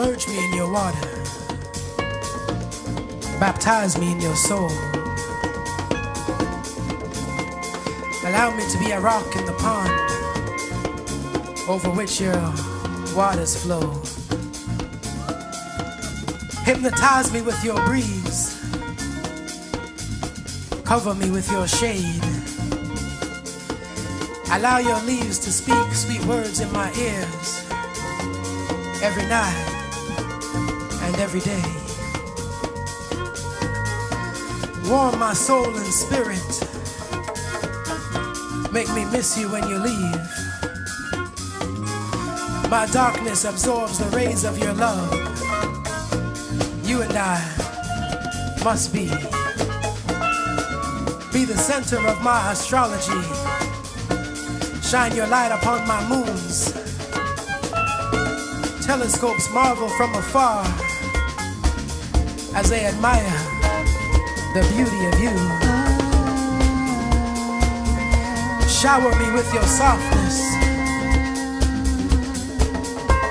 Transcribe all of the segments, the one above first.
Submerge me in your water. Baptize me in your soul. Allow me to be a rock in the pond over which your waters flow. Hypnotize me with your breeze. Cover me with your shade. Allow your leaves to speak sweet words in my ears every night every day. Warm my soul and spirit. Make me miss you when you leave. My darkness absorbs the rays of your love. You and I must be. Be the center of my astrology. Shine your light upon my moons. Telescopes marvel from afar as they admire the beauty of you. Shower me with your softness.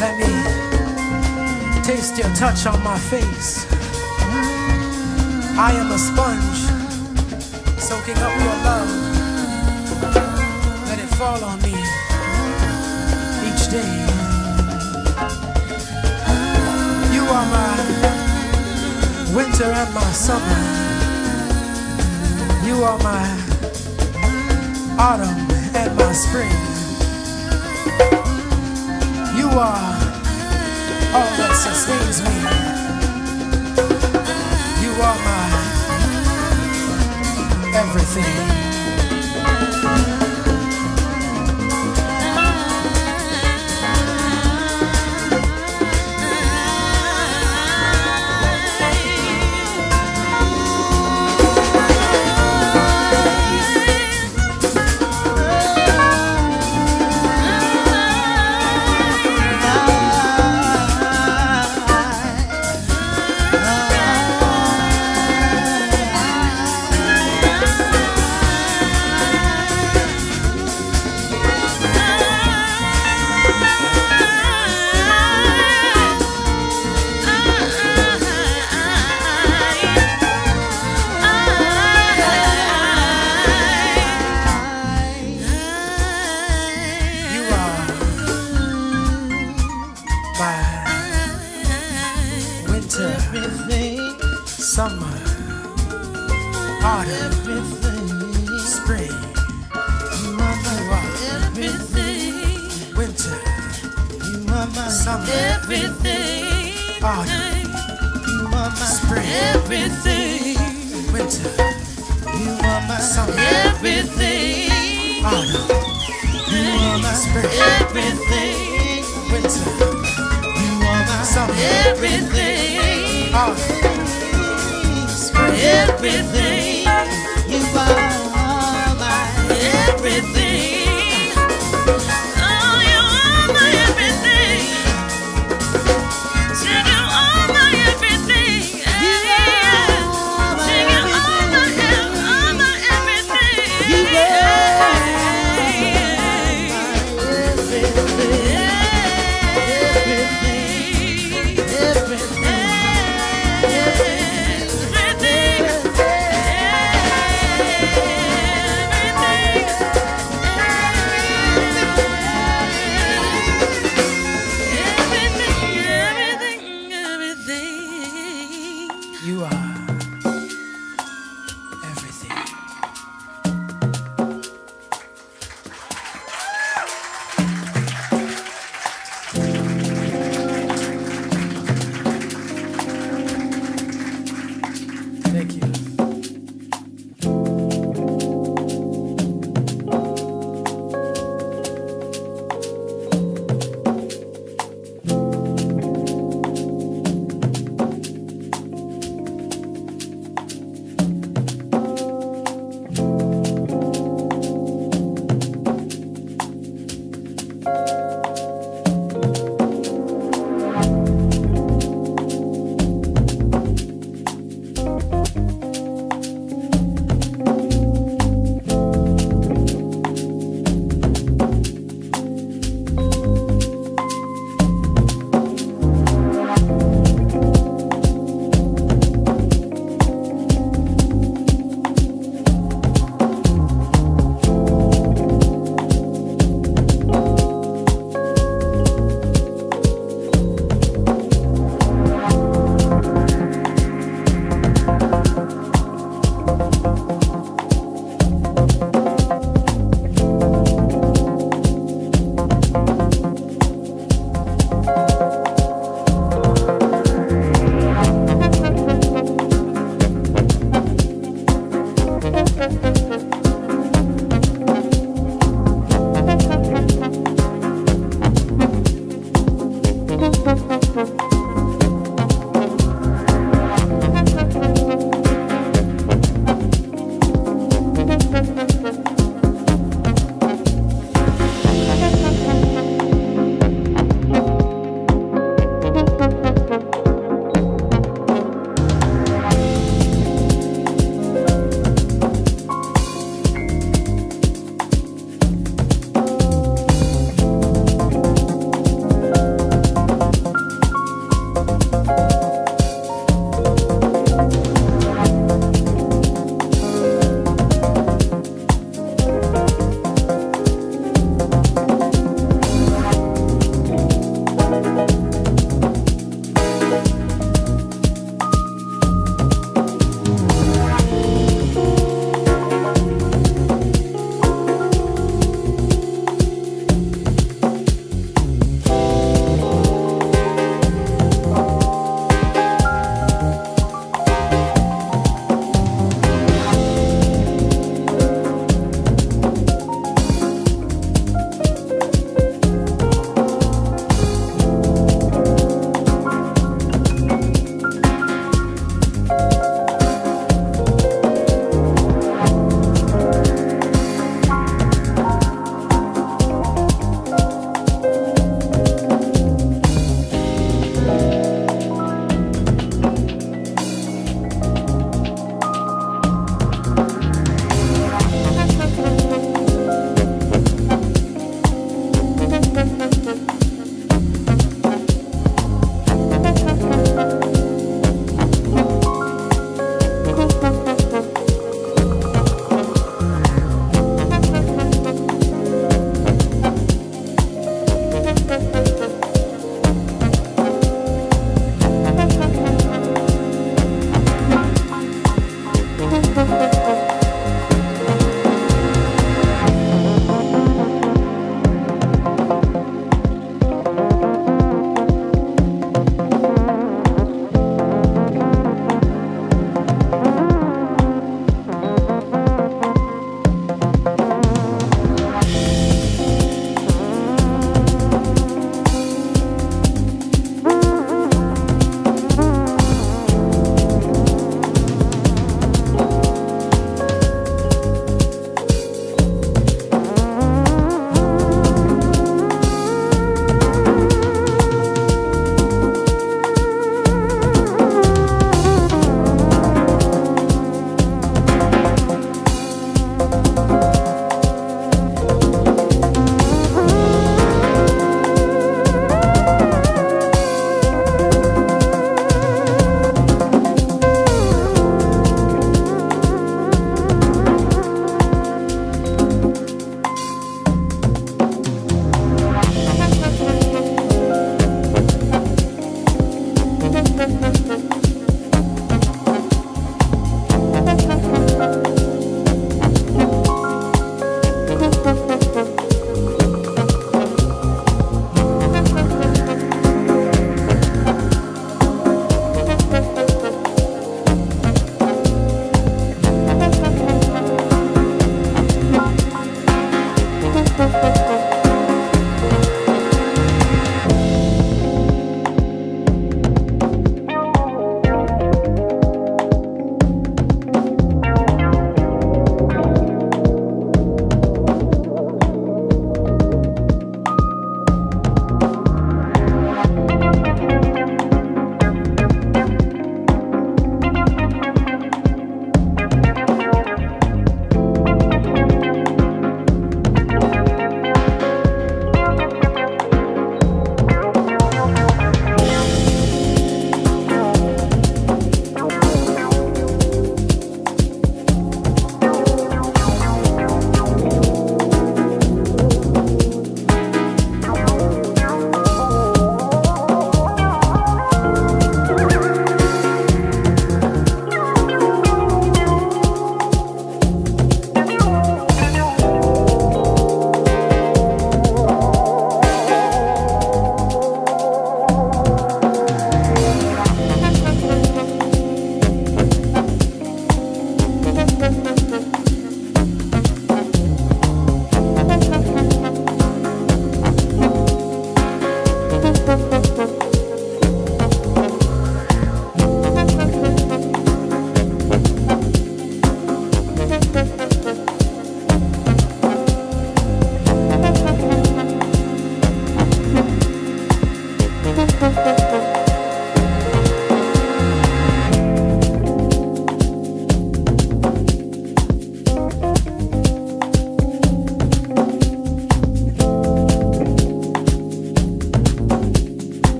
Let me taste your touch on my face. I am a sponge soaking up your love. Let it fall on me each day. You are my winter and my summer. You are my autumn and my spring. You are all that sustains me. You are my everything.